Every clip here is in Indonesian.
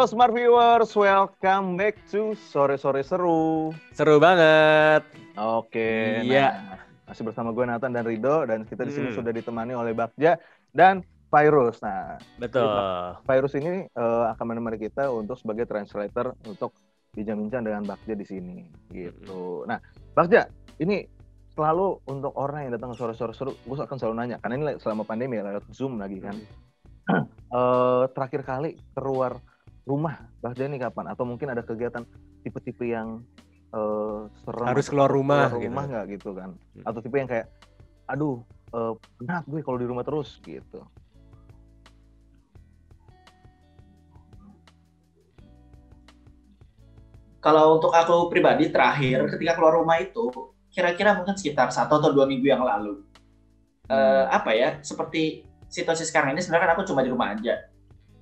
Halo Smart Viewers, welcome back to Sore Sore Seru. Seru banget. Oke, Iya. nah, masih bersama gue Nathan dan Rido dan kita di sini Hmm. sudah ditemani oleh Bagja dan Virus. Nah, Betul. Virus ini eh, akan menemani kita untuk sebagai translator untuk bincang-bincang dengan Bagja di sini gitu. Nah, Bagja, ini selalu untuk orang yang datang ke Sore Sore Seru, gue akan selalu nanya karena ini selama pandemi ya, lewat Zoom lagi kan. Eh, terakhir kali keluar rumah Bagja ini kapan? Atau mungkin ada kegiatan tipe-tipe yang eh, serem Harus keluar rumah keluar gitu. rumah nggak gitu kan? Hmm. Atau tipe yang kayak, aduh, berat gue kalau di rumah terus gitu. Kalau untuk aku pribadi terakhir ketika keluar rumah itu kira-kira mungkin sekitar satu atau dua minggu yang lalu. Eh, apa ya? Seperti situasi sekarang ini sebenarnya kan aku cuma di rumah aja.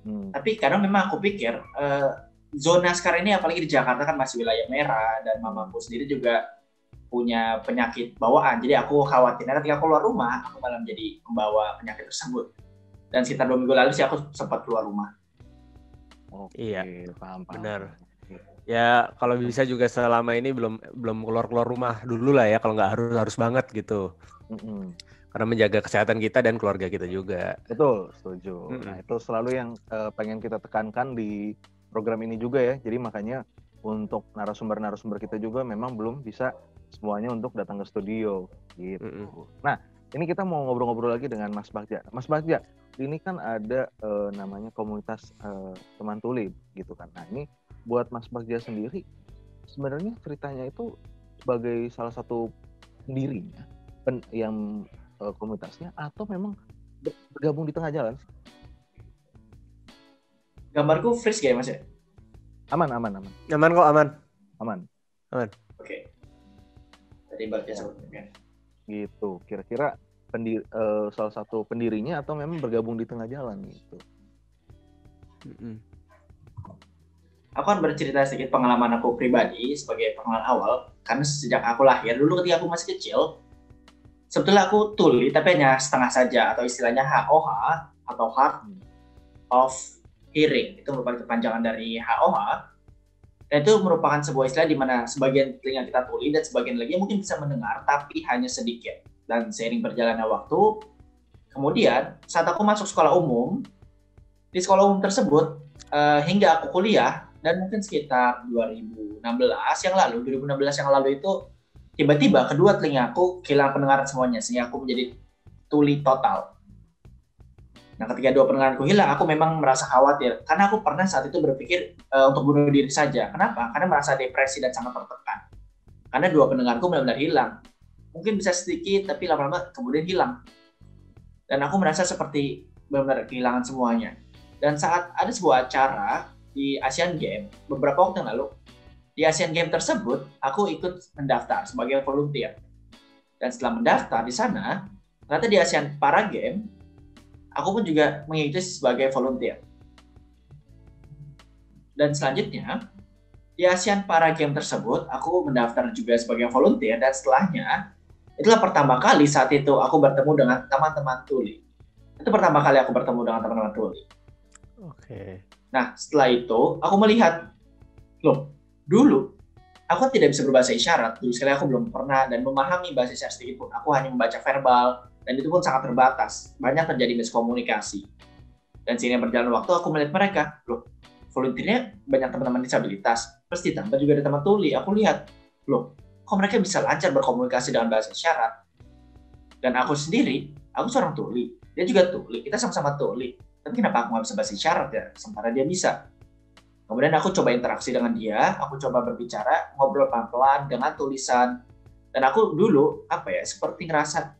Hmm. Tapi kadang memang aku pikir eh, zona sekarang ini apalagi di Jakarta kan masih wilayah merah dan mamaku sendiri juga punya penyakit bawaan. Jadi aku khawatirnya ketika aku keluar rumah aku malah menjadi pembawa penyakit tersebut. Dan sekitar dua minggu lalu sih aku sempat keluar rumah. Oke, Iya, paham, paham. benar. Ya kalau bisa juga selama ini belum belum keluar keluar rumah dulu lah ya kalau nggak harus harus banget gitu. Mm-mm. Karena menjaga kesehatan kita dan keluarga kita juga. Betul, setuju. Mm-mm. Nah, itu selalu yang eh, pengen kita tekankan di program ini juga ya. Jadi makanya untuk narasumber-narasumber kita juga memang belum bisa semuanya untuk datang ke studio gitu. Mm-mm. Nah, ini kita mau ngobrol-ngobrol lagi dengan Mas Bagja. Mas Bagja, ini kan ada eh, namanya komunitas eh, teman tuli gitu kan. Nah, ini buat Mas Bagja sendiri sebenarnya ceritanya itu sebagai salah satu pendirinya pen- yang eh, komunitasnya atau memang ber- bergabung di tengah jalan? Gambarku freeze kayak mas ya? Aman, aman, aman, Aman kok aman. aman. Oke. Tadi baca sebutnya. Gitu. Kira-kira pendiri, eh, salah satu pendirinya atau memang bergabung di tengah jalan gitu? Mm-mm. aku kan bercerita sedikit pengalaman aku pribadi sebagai pengalaman awal karena sejak aku lahir dulu ketika aku masih kecil sebetulnya aku tuli tapi hanya setengah saja atau istilahnya HOH atau Heart of Hearing. Itu merupakan kepanjangan dari HOH dan itu merupakan sebuah istilah di mana sebagian telinga kita tuli dan sebagian lagi mungkin bisa mendengar tapi hanya sedikit. Dan seiring berjalannya waktu kemudian saat aku masuk sekolah umum di sekolah umum tersebut eh, hingga aku kuliah dan mungkin sekitar 2016 yang lalu 2016 yang lalu itu tiba-tiba kedua telingaku kehilangan pendengaran semuanya sehingga aku menjadi tuli total. Nah ketika dua pendengaranku hilang aku memang merasa khawatir karena aku pernah saat itu berpikir eh, untuk bunuh diri saja. Kenapa? Karena merasa depresi dan sangat tertekan. Karena dua pendengarku benar-benar hilang. Mungkin bisa sedikit tapi lama-lama kemudian hilang. Dan aku merasa seperti benar-benar kehilangan semuanya. Dan saat ada sebuah acara di Asian Games beberapa waktu yang lalu, di Asian Games tersebut aku ikut mendaftar sebagai volunteer. Dan setelah mendaftar di sana, ternyata di Asian Para Games, aku pun juga mengikuti sebagai volunteer. Dan selanjutnya, di Asian Para Games tersebut, aku mendaftar juga sebagai volunteer dan setelahnya, itulah pertama kali saat itu aku bertemu dengan teman-teman tuli. Itu pertama kali aku bertemu dengan teman-teman tuli. Oke. Nah, setelah itu aku melihat, loh, dulu aku kan tidak bisa berbahasa isyarat. Dulu sekali aku belum pernah dan memahami bahasa isyarat sedikit pun. Aku hanya membaca verbal dan itu pun sangat terbatas. Banyak terjadi miskomunikasi. Dan sehingga berjalan waktu aku melihat mereka, loh, volunteernya banyak teman-teman disabilitas. Terus ditambah juga ada teman tuli. Aku lihat, loh, kok mereka bisa lancar berkomunikasi dengan bahasa isyarat? Dan aku sendiri, aku seorang tuli. Dia juga tuli. Kita sama-sama tuli tapi kenapa aku nggak bisa bahasa isyarat ya sementara dia bisa kemudian aku coba interaksi dengan dia aku coba berbicara ngobrol pelan-pelan dengan tulisan. Dan aku dulu apa ya seperti ngerasa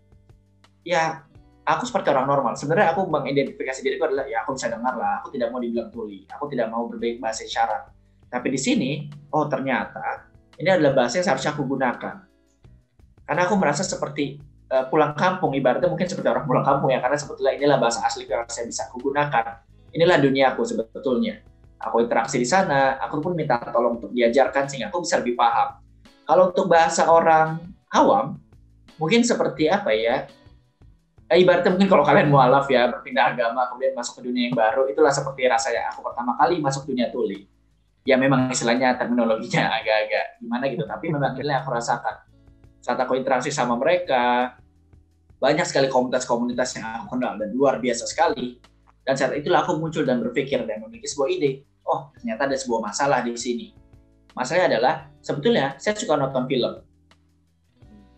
ya aku seperti orang normal. Sebenarnya aku mengidentifikasi diriku adalah ya aku bisa dengar lah aku tidak mau dibilang tuli aku tidak mau berbaik bahasa isyarat. Tapi di sini oh ternyata ini adalah bahasa yang seharusnya aku gunakan. Karena aku merasa seperti uh, pulang kampung ibaratnya mungkin seperti orang pulang kampung ya karena sebetulnya inilah bahasa asli yang saya bisa aku gunakan. Inilah dunia aku sebetulnya aku interaksi di sana aku pun minta tolong untuk diajarkan sehingga aku bisa lebih paham. Kalau untuk bahasa orang awam mungkin seperti apa ya? Eh, ibaratnya mungkin kalau kalian mualaf ya berpindah agama kemudian masuk ke dunia yang baru itulah seperti rasanya aku pertama kali masuk dunia tuli. Ya memang istilahnya terminologinya agak-agak gimana gitu tapi memang ini yang aku rasakan. Saat aku interaksi sama mereka banyak sekali komunitas-komunitas yang aku kenal dan luar biasa sekali dan saat itulah aku muncul dan berpikir dan memiliki sebuah ide oh ternyata ada sebuah masalah di sini masalahnya adalah sebetulnya saya suka nonton film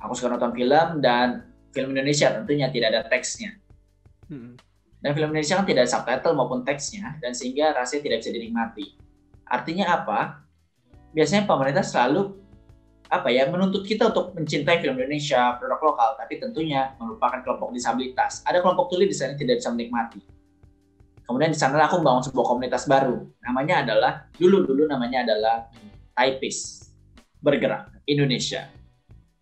aku suka nonton film dan film Indonesia tentunya tidak ada teksnya. Hmm. Dan film Indonesia kan tidak ada subtitle maupun teksnya, dan sehingga rasanya tidak bisa dinikmati. Artinya apa? Biasanya pemerintah selalu apa ya menuntut kita untuk mencintai film Indonesia, produk lokal, tapi tentunya melupakan kelompok disabilitas. Ada kelompok tuli di sana tidak bisa menikmati. Kemudian di sana aku membangun sebuah komunitas baru. Namanya adalah dulu dulu namanya adalah Taipis bergerak Indonesia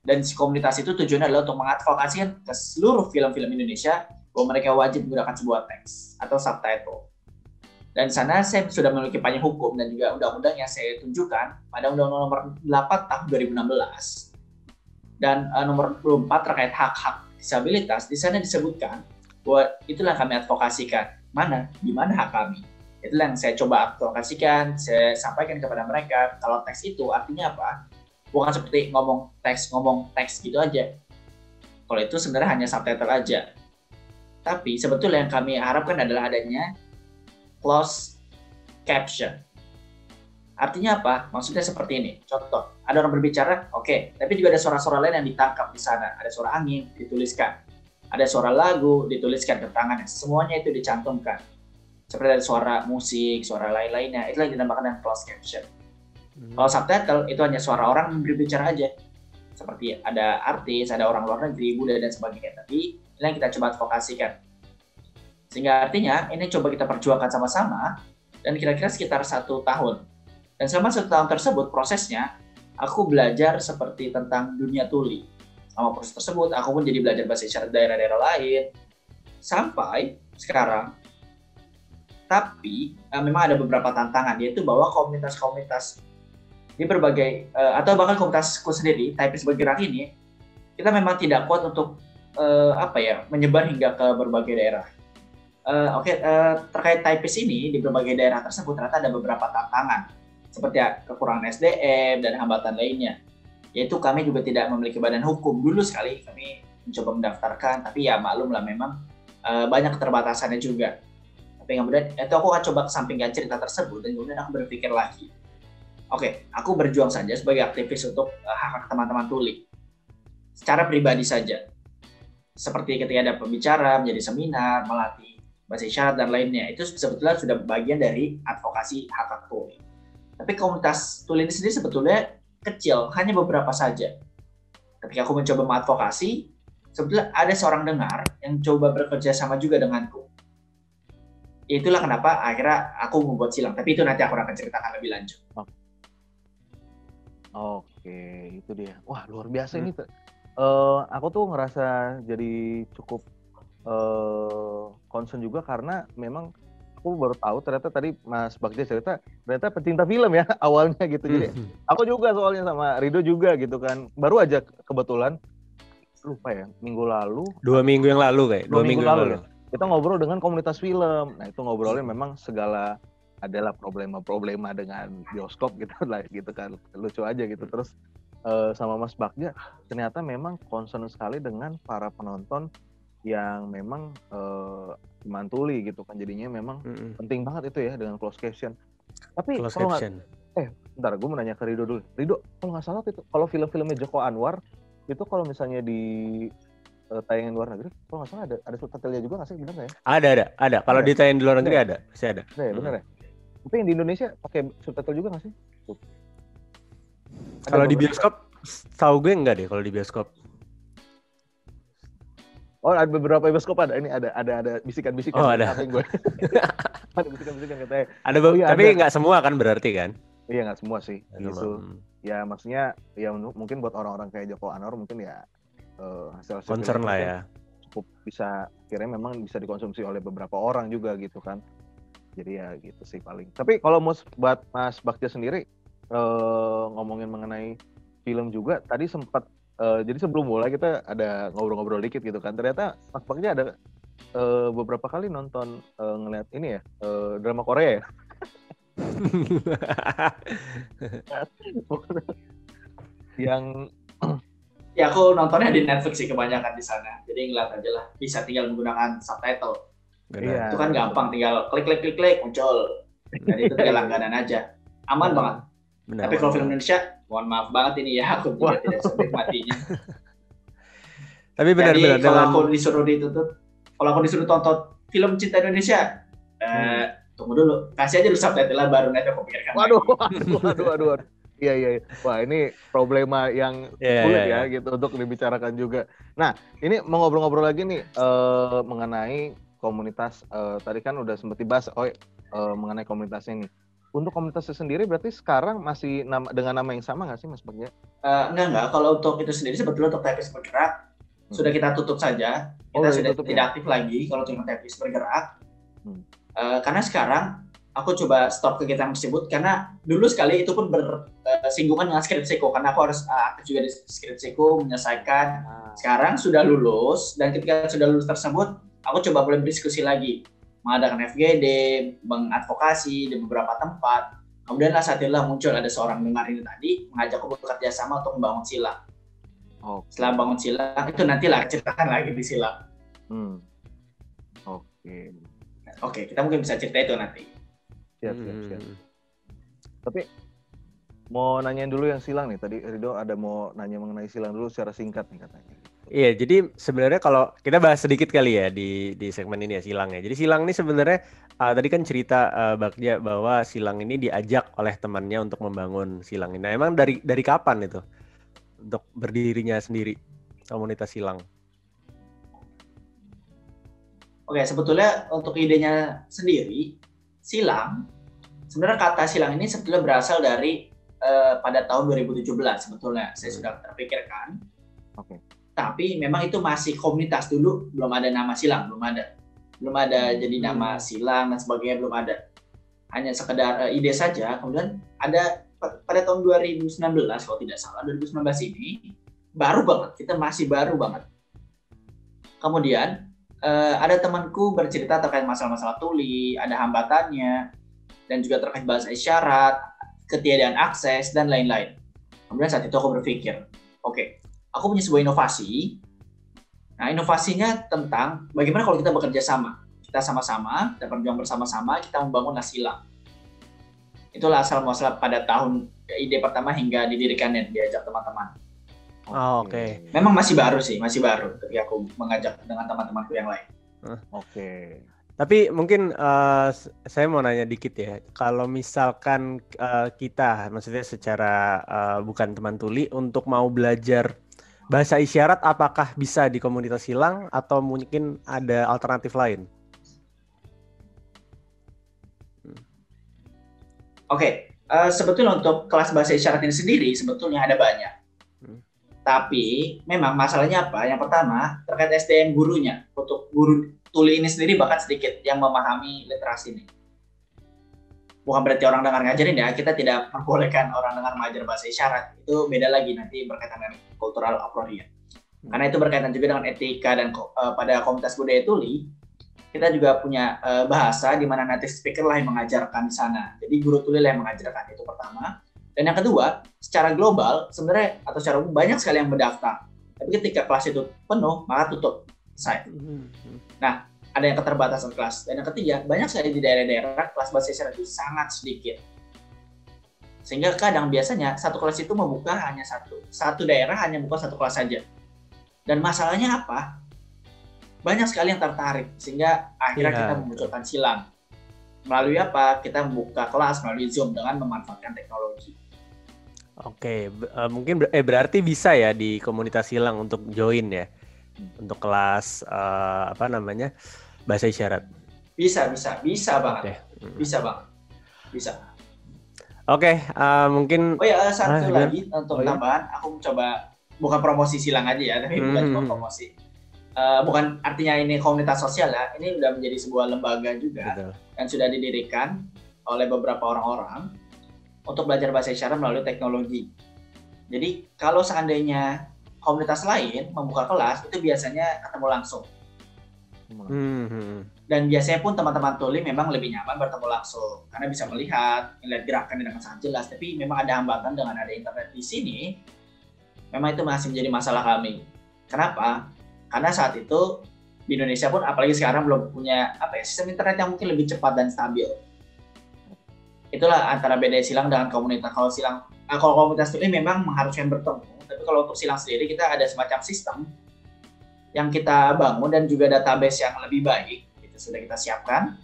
dan si komunitas itu tujuannya adalah untuk mengadvokasikan ke seluruh film-film Indonesia bahwa mereka wajib menggunakan sebuah teks atau subtitle. Dan di sana saya sudah memiliki payung hukum dan juga undang-undang yang saya tunjukkan pada Undang-Undang Nomor 8 Tahun 2016 dan uh, Nomor 24 terkait hak-hak disabilitas. Di sana disebutkan bahwa itulah kami advokasikan. Mana? Di mana hak kami? Itulah yang saya coba advokasikan, saya sampaikan kepada mereka. Kalau teks itu artinya apa? bukan seperti ngomong teks ngomong teks gitu aja kalau itu sebenarnya hanya subtitle aja tapi sebetulnya yang kami harapkan adalah adanya close caption artinya apa maksudnya seperti ini contoh ada orang berbicara oke okay. tapi juga ada suara-suara lain yang ditangkap di sana ada suara angin dituliskan ada suara lagu dituliskan keterangannya semuanya itu dicantumkan seperti ada suara musik suara lain-lainnya itulah yang dinamakan dengan closed caption Hmm. Kalau subtitle itu hanya suara orang yang berbicara aja. Seperti ada artis, ada orang luar negeri, budaya dan sebagainya. Tapi ini yang kita coba advokasikan. Sehingga artinya ini coba kita perjuangkan sama-sama dan kira-kira sekitar satu tahun. Dan selama satu tahun tersebut prosesnya aku belajar seperti tentang dunia tuli. Sama proses tersebut aku pun jadi belajar bahasa isyarat daerah-daerah lain. Sampai sekarang tapi uh, memang ada beberapa tantangan yaitu bahwa komunitas-komunitas di berbagai uh, atau bahkan komunitasku sendiri Taipis bergerak ini kita memang tidak kuat untuk uh, apa ya menyebar hingga ke berbagai daerah. Uh, Oke okay, uh, terkait Taipis ini di berbagai daerah tersebut ternyata ada beberapa tantangan seperti ya, kekurangan SDM dan hambatan lainnya. Yaitu kami juga tidak memiliki badan hukum dulu sekali kami mencoba mendaftarkan tapi ya maklum lah memang uh, banyak keterbatasannya juga. Tapi kemudian itu aku akan coba kesampingkan cerita tersebut dan kemudian aku berpikir lagi oke, aku berjuang saja sebagai aktivis untuk uh, hak-hak teman-teman tuli. Secara pribadi saja. Seperti ketika ada pembicara, menjadi seminar, melatih bahasa isyarat dan lainnya. Itu sebetulnya sudah bagian dari advokasi hak-hak tuli. Tapi komunitas tuli ini sendiri sebetulnya kecil, hanya beberapa saja. Ketika aku mencoba mengadvokasi, sebetulnya ada seorang dengar yang coba bekerja sama juga denganku. Itulah kenapa akhirnya aku membuat silang. Tapi itu nanti aku akan ceritakan lebih lanjut. Oke, itu dia. Wah, luar biasa hmm. ini. Uh, aku tuh ngerasa jadi cukup uh, concern juga karena memang aku baru tahu ternyata tadi Mas Bagja cerita ternyata pecinta film ya awalnya gitu. Jadi hmm. aku juga soalnya sama Rido juga gitu kan. Baru aja kebetulan lupa ya minggu lalu. Dua minggu yang lalu kayak. Dua, dua minggu, minggu lalu. lalu. Ya. Kita ngobrol dengan komunitas film. Nah itu ngobrolin memang segala adalah problema-problema dengan bioskop gitu lah gitu kan lucu aja gitu terus uh, sama Mas Bagja ternyata memang concern sekali dengan para penonton yang memang uh, mantuli gitu kan. Jadinya memang mm -hmm. penting banget itu ya dengan close caption. Tapi close kalau caption. Gak, eh bentar gue mau nanya ke Rido dulu. Rido kalau nggak salah itu kalau film-filmnya Joko Anwar itu kalau misalnya di uh, tayangan luar negeri kalau nggak salah ada ada subtitlenya juga nggak sih? Benar nggak ya? Ada ada ada. Kalau di tayangan di luar negeri ada pasti ada. Ada ya benar ya? Tapi yang di Indonesia pakai subtitle juga nggak sih? Kalau di bioskop, tahu gue enggak deh kalau di bioskop. Oh ada beberapa bioskop ada ini ada ada ada bisikan-bisikan. Oh ada. Gue. ada bisikan-bisikan katanya. Ada oh, iya, tapi nggak semua kan berarti kan? Iya nggak semua sih. Ya, gitu. Ya maksudnya ya mungkin buat orang-orang kayak Joko Anwar mungkin ya uh, hasil hasil concern lah ya. Cukup bisa kira memang bisa dikonsumsi oleh beberapa orang juga gitu kan jadi ya gitu sih paling tapi kalau mau buat Mas Bagja sendiri uh, ngomongin mengenai film juga tadi sempat eh, jadi sebelum mulai kita ada ngobrol-ngobrol dikit gitu kan. Ternyata Mas Bagja ada eh, beberapa kali nonton eh, ngeliat ini ya eh, drama Korea ya. yang Ya aku nontonnya di Netflix sih kebanyakan di sana. Jadi ngeliat aja lah. Bisa tinggal menggunakan subtitle. Benar. Iya. Itu kan gampang. Tinggal klik klik klik klik muncul. Jadi itu tinggal langganan aja. Aman banget. Benar. Tapi kalau film Indonesia, mohon maaf banget ini ya. Aku juga tidak menikmatinya. Tapi Jadi benar-benar kalau dengan aku disuruh dituntut, kalau aku disuruh tonton film cinta Indonesia, eh, tunggu dulu. Kasih aja dulu subtitle lah baru nanti aku pikirkan. waduh, waduh, waduh, waduh, waduh. Iya, iya, iya. Wah, ini problema yang Iya, sulit iya, ya gitu untuk dibicarakan juga. Nah, ini mau ngobrol-ngobrol lagi nih eh, mengenai komunitas. eh, tadi kan udah sempat dibahas, oh eh, mengenai komunitasnya nih. Untuk komunitasnya sendiri berarti sekarang masih nama, dengan nama yang sama nggak sih Mas Bagja? Eh, enggak enggak. Kalau untuk itu sendiri sebetulnya untuk typist bergerak sudah kita tutup saja. Oh, Kita udah sudah ditutup ya? tidak aktif lagi kalau untuk typist bergerak. Hmm. Eh, karena sekarang aku coba stop kegiatan tersebut karena dulu sekali itu pun bersinggungan dengan skripsiku karena aku harus aktif juga di skripsiku menyelesaikan sekarang sudah lulus dan ketika sudah lulus tersebut aku coba mulai berdiskusi lagi mengadakan FGD, mengadvokasi di beberapa tempat. Kemudian lah saat itulah muncul ada seorang dengar ini tadi mengajakku bekerja sama untuk membangun silang. Oh, Setelah bangun silang itu nantilah ceritakan lagi di silang. hmm. Oke. Oke, kita mungkin bisa cerita itu nanti. Siap, siap, siap. Hmm. Tapi mau nanyain dulu yang silang nih. Tadi Rido ada mau nanya mengenai silang dulu secara singkat nih katanya. Iya, jadi sebenarnya kalau kita bahas sedikit kali ya di di segmen ini ya silang ya. Jadi silang ini sebenarnya uh, tadi kan cerita uh, Bagja bahwa silang ini diajak oleh temannya untuk membangun silang ini. Nah, emang dari dari kapan itu untuk berdirinya sendiri komunitas silang? Oke, sebetulnya untuk idenya sendiri, silang, sebenarnya kata silang ini sebetulnya berasal dari eh, pada tahun 2017 sebetulnya saya sudah terpikirkan. Oke. Tapi memang itu masih komunitas dulu, belum ada nama silang, belum ada. Belum ada jadi nama silang dan sebagainya belum ada. Hanya sekedar eh, ide saja. Kemudian ada pa- pada tahun 2019 kalau tidak salah, 2019 ini baru banget, kita masih baru banget. Kemudian eh, ada temanku bercerita terkait masalah-masalah tuli, ada hambatannya, dan juga terkait bahasa isyarat, ketiadaan akses, dan lain-lain. Kemudian saat itu aku berpikir, oke, aku punya sebuah inovasi. Nah, inovasinya tentang bagaimana kalau kita bekerja sama. Kita sama-sama, kita berjuang bersama-sama, kita membangun silang. Itulah asal muasal pada tahun ide pertama hingga didirikannya diajak teman-teman. Oh, oke. Memang masih baru sih, masih baru ketika aku mengajak dengan teman-temanku yang lain. Oke. Tapi mungkin eh, s- saya mau nanya dikit ya. Kalau misalkan eh, kita, maksudnya secara eh, bukan teman tuli, untuk mau belajar bahasa isyarat, apakah bisa di komunitas silang atau mungkin ada alternatif lain? Oke, eh, sebetulnya untuk kelas bahasa isyarat ini sendiri sebetulnya ada banyak. Hmm. Tapi memang masalahnya apa? Yang pertama terkait SDM gurunya. Untuk guru tuli ini sendiri bahkan sedikit yang memahami literasi ini. Bukan berarti orang dengar ngajarin ya, kita tidak membolehkan orang dengar mengajar bahasa isyarat. Itu beda lagi nanti berkaitan dengan cultural appropriate. Karena itu berkaitan juga dengan etika dan eh, pada komunitas budaya tuli, kita juga punya eh, bahasa di mana native speaker lah yang mengajarkan di sana. Jadi guru tuli lah yang mengajarkan itu pertama. Dan yang kedua, secara global sebenarnya atau secara umum banyak sekali yang mendaftar. Tapi ketika kelas itu penuh, maka tutup. Selesai. Ada yang keterbatasan kelas. Dan yang ketiga, banyak sekali di daerah-daerah kelas bahasa isyarat itu sangat sedikit. Sehingga kadang biasanya satu kelas itu membuka hanya satu. Satu daerah hanya buka satu kelas saja. Dan masalahnya apa? Banyak sekali yang tertarik. Sehingga akhirnya Iya, kita memunculkan silang. Melalui apa? Kita membuka kelas melalui Zoom dengan memanfaatkan teknologi. Oke, eh, mungkin ber- eh berarti bisa ya di komunitas silang untuk join ya, untuk kelas eh, apa namanya bahasa isyarat. Bisa, bisa, bisa banget. Oke. Mm. Bisa banget. Bisa. Oke, eh, mungkin Oh ya, eh, Ah, satu gimana? lagi untuk Oh, iya? tambahan, aku mencoba bukan promosi silang aja ya, tapi bukan Hmm. cuma promosi. Eh, bukan artinya ini komunitas sosial ya, ini udah menjadi sebuah lembaga juga betul. yang sudah didirikan oleh beberapa orang-orang untuk belajar bahasa isyarat melalui teknologi. Jadi kalau seandainya komunitas lain membuka kelas itu biasanya ketemu langsung. Hmm, hmm. Dan biasanya pun teman-teman tuli memang lebih nyaman bertemu langsung karena bisa melihat, melihat gerakan dengan sangat jelas. Tapi memang ada hambatan dengan ada internet di sini. Memang itu masih menjadi masalah kami. Kenapa? Karena saat itu di Indonesia pun apalagi sekarang belum punya apa ya sistem internet yang mungkin lebih cepat dan stabil. Itulah antara beda silang dengan komunitas. Kalau silang, nah, kalau komunitas tuli memang mengharuskan bertemu. Tapi kalau untuk silang sendiri kita ada semacam sistem yang kita bangun dan juga database yang lebih baik itu sudah kita siapkan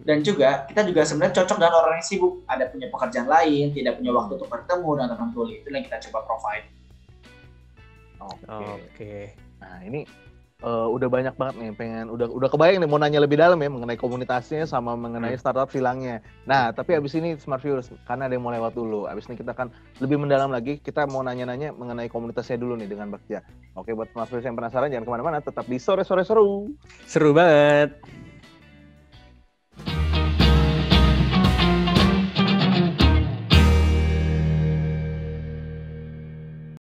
dan juga kita juga sebenarnya cocok dengan orang yang sibuk ada punya pekerjaan lain tidak punya waktu untuk bertemu teman tuli itu yang kita coba provide Oke. Oke. Nah ini eh, udah banyak banget nih pengen udah udah kebayang nih mau nanya lebih dalam ya mengenai komunitasnya sama mengenai Hmm. startup silangnya. Nah tapi abis ini smart viewers karena ada yang mau lewat dulu. Abis ini kita akan lebih mendalam lagi. Kita mau nanya-nanya mengenai komunitasnya dulu nih dengan Bagja. Oke buat smart viewers yang penasaran jangan ke mana-mana. Tetap di sore sore seru. Seru banget.